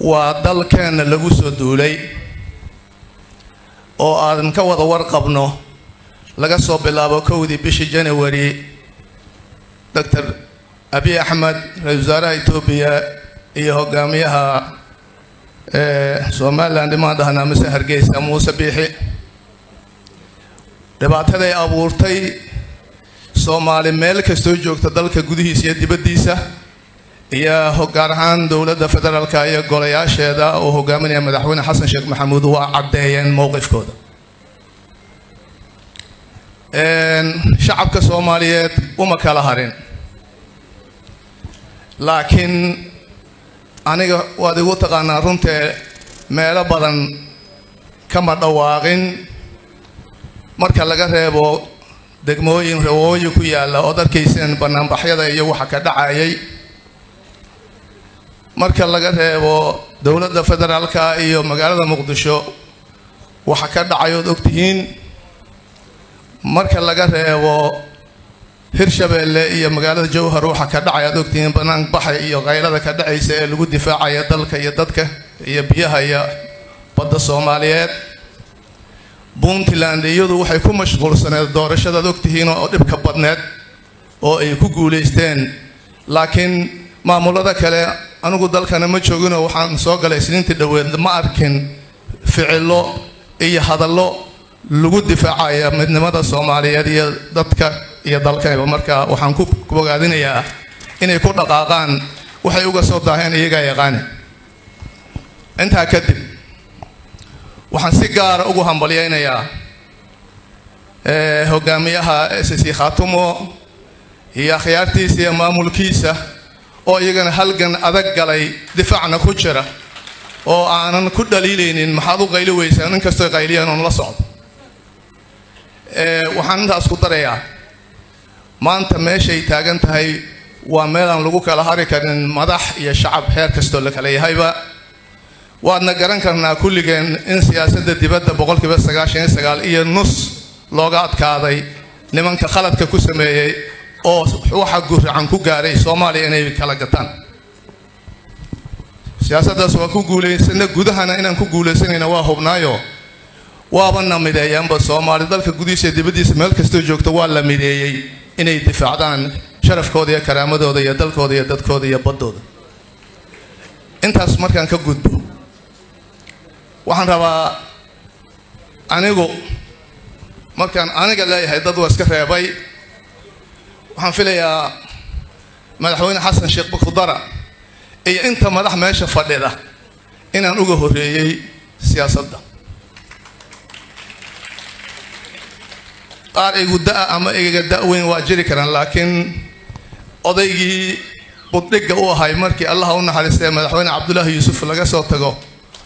soo duulay oo aadan ka wada warqabno laga soo bilaabo kowdii bishii january doctor abiy axmed ra-isul wasaaraha etoobiya iyo hogaamiyaha somalilan dhimaan dhahnaa mise hargeysa muuse biixi dhibaataday abuurtay soomaali meel kastoo joogta dalka gudihiisa iyo dibaddiisa iyo gaar ahaan dowladda federaalka iyo golayaasheeda oo hogaaminaya madaxweyne xasan sheekh maxamuud waa caddeeyeen mowqifkooda. Shacabka soomaaliyeed uma kala harin. Laakiin aniga waad igu taqaanaa runtee meelo badan kama dhawaaqin. Marka laga reebo degmooyin rawooyi ku yaalla ood arkayseen banaanbaxyada iyo waxa ka dhacayay marka laga reebo dowladda federaalka iyo magaalada muqdisho waxa ka dhacay ood ogtihiin marka laga reebo hirshabeelle iyo magaalada jowhar waxa ka dhacay aad ogtihiin banaanbaxa iyo kaylada ka dhacaysa ee lagu difaacaya dalka iyo dadka iyo biyaha iyo badda soomaaliyeed. Puntland iyadu waxay ku mashquulsaneed doorashadaad ogtihiin oo dhibka badneed oo ay ku guulaysteen laakiin maamulada kale anigu dalkana ma jooginoo waxaan soo galay isniintii dhoweed ma arkin ficilo iyo hadallo lagu difaacaya midnimada soomaaliyeed iyo dadka iyo dalkayba marka waxaan ku bogaadinayaa inay ku dhaqaaqaan waxay uga soo daaheen iyagaa yaqaani intaa kadib waxaan si gaara ugu hambalyaynayaa hogaamiyaha s c khatumo iyo akhyaartiisa iyo maamulkiisa oo iyagana halgan adag galay difaacna ku jira oo aanan ku dhaliilaynin maxaad u qayli weysaa nin kastoo qayliyaan oon la socdo. Waxaan intaas ku darayaa maanta meeshay taagan tahay waa meelaan lagu kala hari karin madax iyo shacab heer kastoo la kala yahayba. Waadna garan karnaa kulligeen in siyaasadda dibadda boqolkiiba sagaashan iyo sagaal iyo nus looga adkaaday nimanka khaladka ku sameeyey oo waxa guracan ku gaaray soomaaliya inay kala gataan. Siyaasaddaas waa ku guulaysana gudahana inaan ku guulaysanayna waa hubnaayo. Waaba na mideeyaanba soomaali dalka gudihiisa dibaddiisa meel kastoo joogta waa la mideeyey inay difaacdaan sharafkooda iyo karaamadooda iyo dalkooda iyo dadkooda iyo baddooda. Intaas markaan ka gudbo waxaan rabaa anigu markaan aniga leeyahay dad waa iska reebay waxaan filayaa madaxweyne xasan sheekh bakudara iyo inta madax meesha fadhida inaan uga horreeyey siyaasadda. Qaar igu da'a ama igaga da-weyn waa jiri karaan laakiin odaygii buddhigga u ahay markii allaha u naxariistay madaxweyne cabdulaahi yuusuf laga soo tago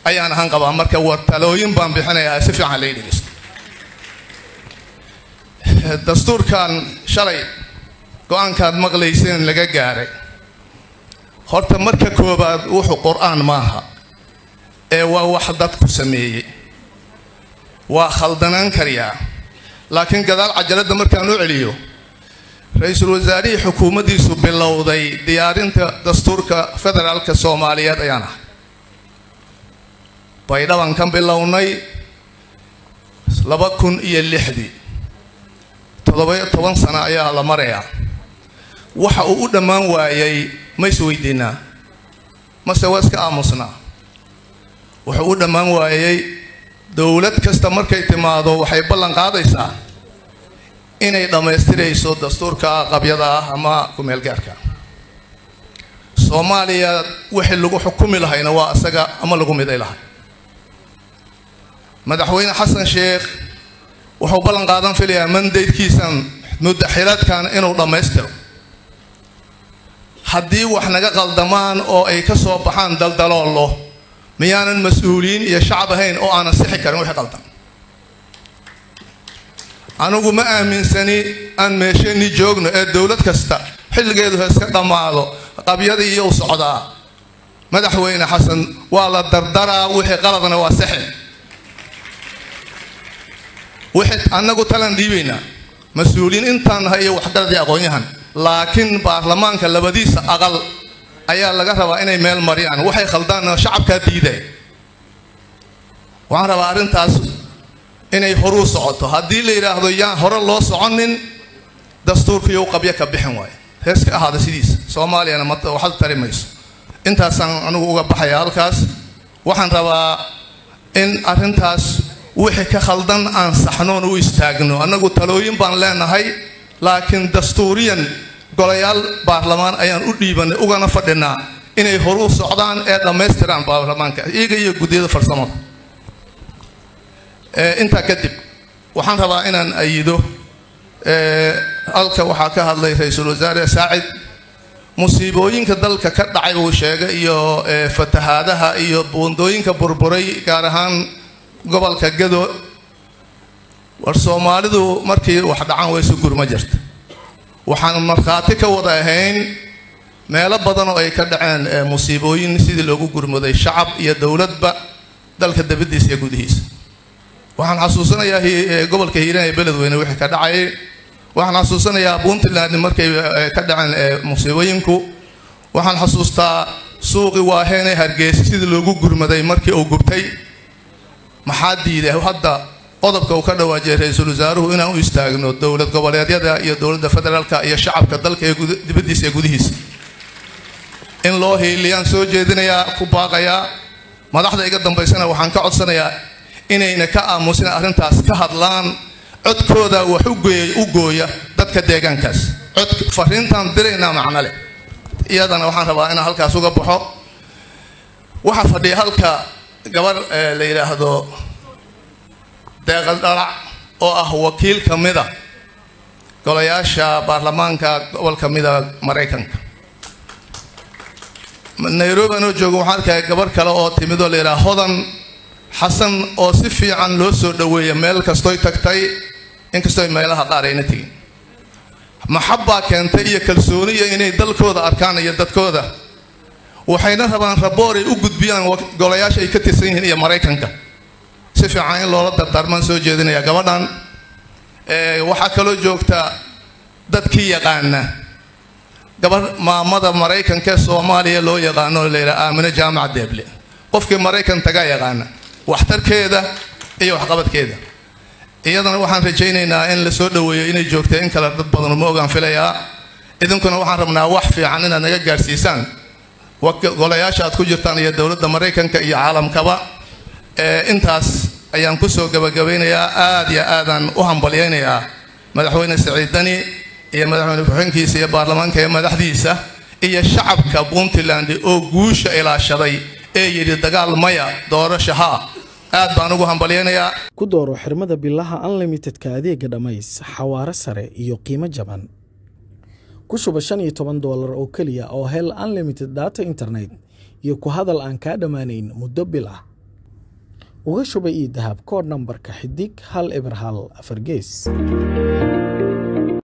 ayaan ahaan qabaa. Marka war talooyin baan bixinayaa si fiican lai dhegeysto dastuurkan shalay go'aankaad maqlayseen laga gaaray. Horta marka koobaad wuxuu qur'aan maaha ee waa wax dadku sameeyey. Waa khaldanaan karyaa laakiin gadaal cajaladda markaan u celiyo ra'iisul wasaarihii xukuumaddiisu bilowday diyaarinta dastuurka federaalka soomaaliyeed ayaan ahay. Baydhaban ka bilownay laba kun iyo lixdii toddobayo toban sano ayaa la marayaa waxa uu u dhammaan waayay ma is weydiinaa mase waa iska aamusnaa wuxuu u dhammaan waayey dowlad kasta markay timaado waxay ballan qaadaysaa inay dhammaystirayso dastuurka qabyada ah ama ku-meelgaarka soomaaliya wixii lagu xukumi lahayna waa isaga ama lagu miday lahay. Madaxweyne xasan sheekh wuxuu ballan qaadan filayaa mandaydkiisan muddaxilaadkan inuu dhammaystiro haddii wax naga qaldamaan oo ay ka soo baxaan daldaloollo miyaanan mas'uuliyiin iyo shacab ahayn oo aanan sixi karin wixii qaldan. Anigu ma aaminsani aan meeshani joogno ee dowlad kasta xilligeedu ha iska dhammaado qabyadii iyou socdaa. Madaxweyne xasan waa la dardaraa wixii qaladna waa sixi wixii annagu talan dhiibaynaa mas'uuliyiin intaan nahay iyo waxgaradii aqoon-yahan laakiin baarlamaanka labadiisa aqal ayaa laga rabaa inay meel mariyaan. Waxay khaldaanna shacabkaa diiday waxaan rabaa arrintaas inay horuu socoto. Haddii la yidhaahdo yaan hore loo soconin dastuurkiiyo qabyo ka bixin waayo. Heeska ahaada sidiisa. Soomaaliyana ma waxad tari mayso intaasaan anigu uga baxaya halkaas. Waxaan rabaa in arrintaas wixii ka khaldan aan saxnoon u istaagno. Annagu talooyin baan leenahay laakiin dastuuriyan golayaal baarlamaan ayaan u dhiibanay ugana fadhinaa inay horu socdaan ee dhammaystiraan baarlamaanka iyaga iyo guddiyada farsamada intaa kadib waxaan rabaa inaan ayido halka waxaa ka hadlay ra'iisul wasaare saacid musiibooyinka dalka ka dhacay uu sheegay iyo fatahaadaha iyo buundooyinka burburay gaar ahaan gobolka gado war soomaalidu markii wax dhacaan way isu gurma jirta waxaan markhaati ka wada ahayn meelo badan oo ay ka dhaceen musiibooyin sidii loogu gurmuday shacab iyo dowladba dalka dabadiisa iyo gudihiisa waxaan xasuusanayaa gobolka hiiraan ee beledweyne wixii ka dhacay. Waxaan xasuusanayaa puntland markay ka dhaceen musiibooyinku. Waxaan xasuustaa suuqi waaheene hargeysa sidii loogu gurmaday markii uu gubtay maxaa diiday hadda qodobka uu ka dhawaajiyay ra'iisul wasaaruhu inaan u istaagno dowlad goboleedyada iyo dowladda federaalka iyo shacabka dalka ee dibadiisa ee gudihiisa in loo hiiliyaan soo jeedinayaa ku baaqayaa madaxda iga dambaysana waxaan ka codsanayaa inayna ka aamusin arrintaas ka hadlaan codkooda wax u gooya dadka deegaankaas. Cod fariintaan diraynaa macno leh. Iyadana waxaan rabaa inaan halkaas uga baxo. Waxaa fadhiya halka gabar la yidhaahdo deeqal dhalac oo ah wakiil ka mida golayaasha baarlamaanka gobol ka mida maraykanka. Nairobi anoo jooga waxaan arkaya gabar kale oo timid oo la yidhaha hodan xasan oo si fiican loo soo dhaweeya meel kastoy tagtay inkastoo meelaha qaar ayna tegin maxabbaa keentay iyo kalsooniya inay dalkooda arkaan iyo dadkooda. Waxayna rabaan rabooray u gudbiyaan golayaasha ay ka tirsan yihiin iyo maraykanka si fiican in loola dardaarmaan soo jeedinaya. Gabadhan waxaa kaloo joogta dadkii yaqaana. Gabar maamada maraykanka soomaaliya loo yaqaano layidhaha aamino jaamac deeble. Qofkii maraykan tagaa yaqaana waxtarkeeda iyo waxqabadkeeda. Iyadana waxaan rajaynaynaa in la soo dhaweeyo inay joogta in kale dad badan ma ogaan filayaa. Idinkuna waxaan rabnaa wax fiican inaad naga gaarsiisaan. Golayaasha aad ku jirtaan iyo dowladda maraykanka iyo caalamkaba. Intaas ayaan ku soo gabagabaynayaa aad iyo aadaan u hambalyaynayaa. Madaxweyne saciid dani iyo madaxweyne ku-xigeenkiisa iyo baarlamaanka ee madaxdiisa iyo shacabka puntland oo guusha ilaashaday ee yidhi dagaal maya doorasho haa aad baan ugu hambalyaynayaa. Ku dooro xirmada bilaha unlimitedka adeega dhammays xawaaro sare iyo qiimo jaban. Ku shuba shan iyo toban doolar oo keliya oo hel unlimited data internet iyo ku hadal aan kaa dhammaanayn muddo bil ah uga shuba io dahab koodh nambarka xidig hal eber hal afar gees